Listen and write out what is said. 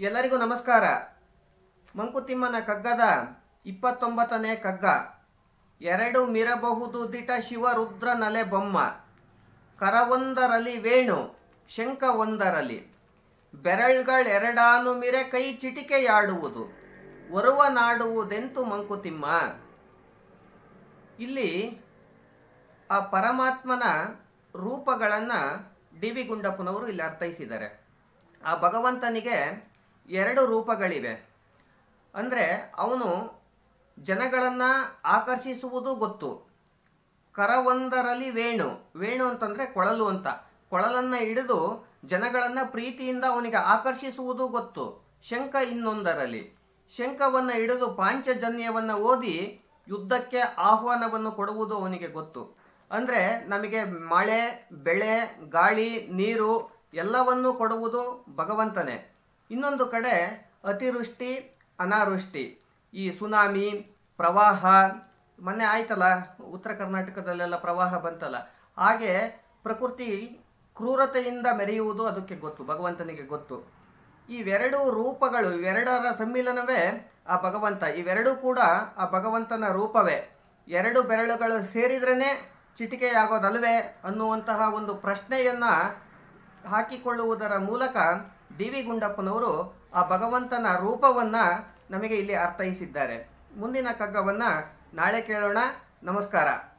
ಎಲ್ಲರಿಗೂ ನಮಸ್ಕಾರ. ಮಂಕುತಿಮ್ಮನ ಕಗ್ಗದ ಇಪ್ಪತ್ತೊಂಬತ್ತನೇ ಕಗ್ಗ. ಎರಡು ಮಿರಬಹುದು ದಿಟ ಶಿವರುದ್ರ ನಲೆ ಬೊಮ್ಮ. ಕರವೊಂದರಲಿ ವೇಣು ಶಂಕ ಒಂದರಲಿ. ಬೆರಳ್ಗಳೆರಡಾನು ಮಿರೆ ಕೈ ಚಿಟಿಕೆಯಾಡುವುದು. ಒರುವ ನಾಡುವುದೆಂತು ಮಂಕುತಿಮ್ಮ? ಇಲ್ಲಿ ಆ ಪರಮಾತ್ಮನ ರೂಪಗಳನ್ನು ಡಿ ವಿ ಗುಂಡಪ್ಪನವರು ಇಲ್ಲಿ ಅರ್ಥೈಸಿದ್ದಾರೆ. ಆ ಭಗವಂತನಿಗೆ ಎರಡು ರೂಪಗಳಿವೆ. ಅಂದರೆ ಅವನು ಜನಗಳನ್ನು ಆಕರ್ಷಿಸುವುದು ಗೊತ್ತು. ಕರವೊಂದರಲ್ಲಿ ವೇಣು. ವೇಣು ಅಂತಂದರೆ ಕೊಳಲು ಅಂತ. ಕೊಳಲನ್ನು ಹಿಡಿದು ಜನಗಳನ್ನು ಪ್ರೀತಿಯಿಂದ ಅವನಿಗೆ ಆಕರ್ಷಿಸುವುದು ಗೊತ್ತು. ಶಂಖ ಇನ್ನೊಂದರಲ್ಲಿ. ಶಂಖವನ್ನು ಹಿಡಿದು ಪಾಂಚಜನ್ಯವನ್ನು ಓದಿ ಯುದ್ಧಕ್ಕೆ ಆಹ್ವಾನವನ್ನು ಕೊಡುವುದು ಅವನಿಗೆ ಗೊತ್ತು. ಅಂದರೆ ನಮಗೆ ಮಳೆ, ಬೆಳೆ, ಗಾಳಿ, ನೀರು ಎಲ್ಲವನ್ನೂ ಕೊಡುವುದು ಭಗವಂತನೇ. ಇನ್ನೊಂದು ಕಡೆ ಅತಿವೃಷ್ಟಿ, ಅನಾವೃಷ್ಟಿ. ಈ ಸುನಾಮಿ, ಪ್ರವಾಹ, ಮೊನ್ನೆ ಆಯ್ತಲ್ಲ, ಉತ್ತರ ಕರ್ನಾಟಕದಲ್ಲೆಲ್ಲ ಪ್ರವಾಹ ಬಂತಲ್ಲ. ಹಾಗೆ ಪ್ರಕೃತಿ ಕ್ರೂರತೆಯಿಂದ ಮೆರೆಯುವುದು ಅದಕ್ಕೆ ಗೊತ್ತು, ಭಗವಂತನಿಗೆ ಗೊತ್ತು. ಇವೆರಡೂ ರೂಪಗಳು, ಇವೆರಡರ ಸಮ್ಮಿಲನವೇ ಆ ಭಗವಂತ. ಇವೆರಡೂ ಕೂಡ ಆ ಭಗವಂತನ ರೂಪವೇ. ಎರಡು ಬೆರಳುಗಳು ಸೇರಿದ್ರೇ ಚಿಟಿಕೆಯಾಗೋದಲ್ವೇ ಅನ್ನುವಂತಹ ಒಂದು ಪ್ರಶ್ನೆಯನ್ನು ಹಾಕಿಕೊಳ್ಳುವುದರ ಮೂಲಕ ಡಿ ವಿ ಗುಂಡಪ್ಪನವರು ಆ ಭಗವಂತನ ರೂಪವನ್ನು ನಮಗೆ ಇಲ್ಲಿ ಅರ್ಥೈಸಿದ್ದಾರೆ. ಮುಂದಿನ ಕಗ್ಗವನ್ನು ನಾಳೆ ಕೇಳೋಣ. ನಮಸ್ಕಾರ.